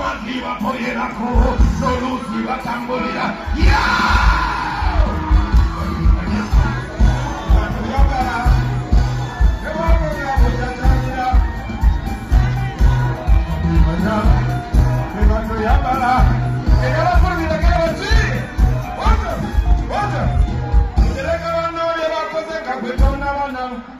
mandiva poyera ko solusi batambolira yeah Water! Water! Water!